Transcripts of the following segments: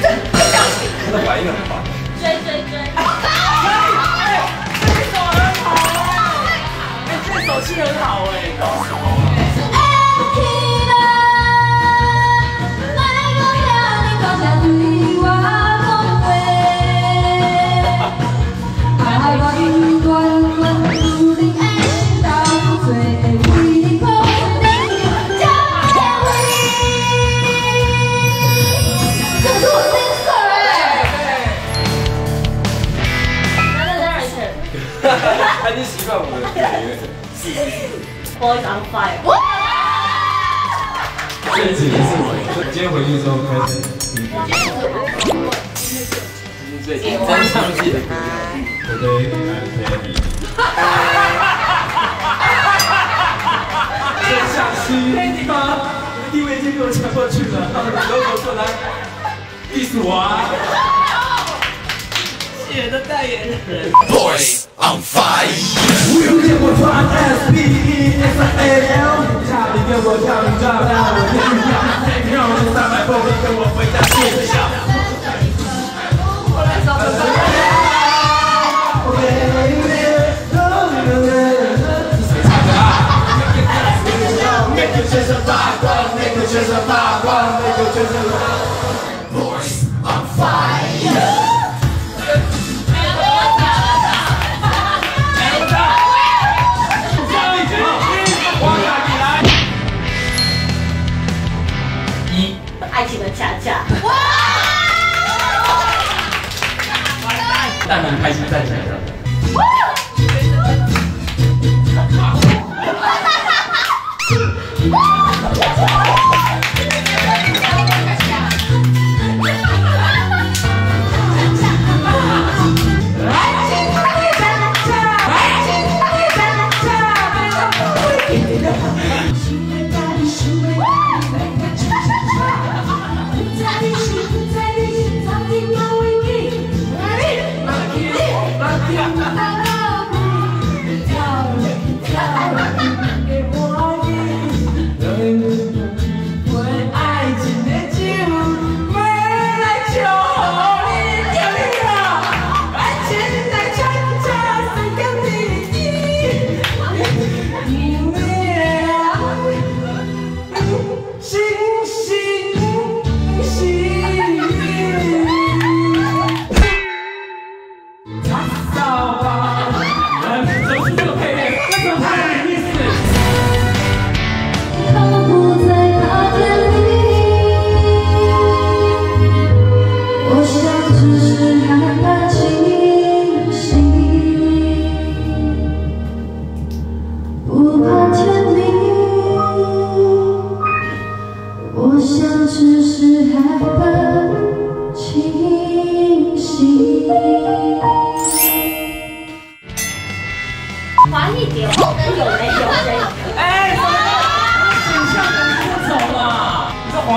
那真的怀孕了。追追追！哎，哎，追手很好哎，哎。Boys on fire！这几年是我，今天回去之后开始听歌。最紧张上戏的歌。我对 I'm ready。真相是你的？地位已经被我抢过去了，都走出来，diss 我啊！写的代言人。Boys on fire. We begin with one S P E X I A L. Job begin with job and job now. If you got the same girl, it's time I go begin with that shit. Okay. 爱情的恰恰。哇但很开心站起来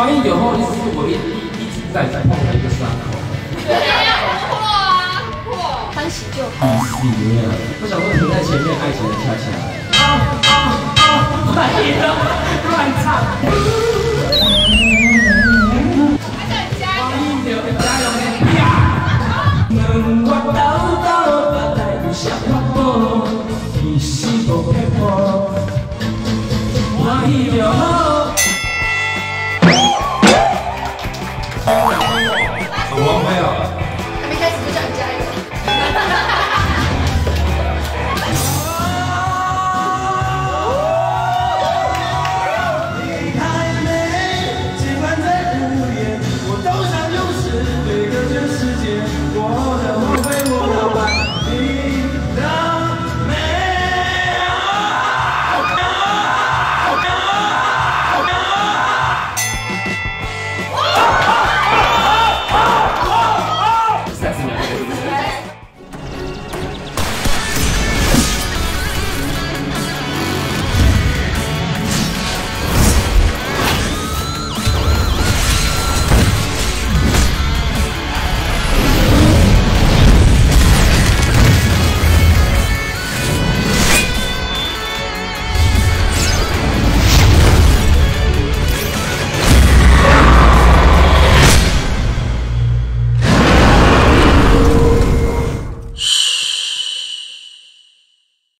万一有后遗症，我一一一直在在碰了一个伤口。没啊，欢喜就好。不行啊，他在前面爱情里跳起来？啊啊啊！乱唱，乱唱。我一，一不，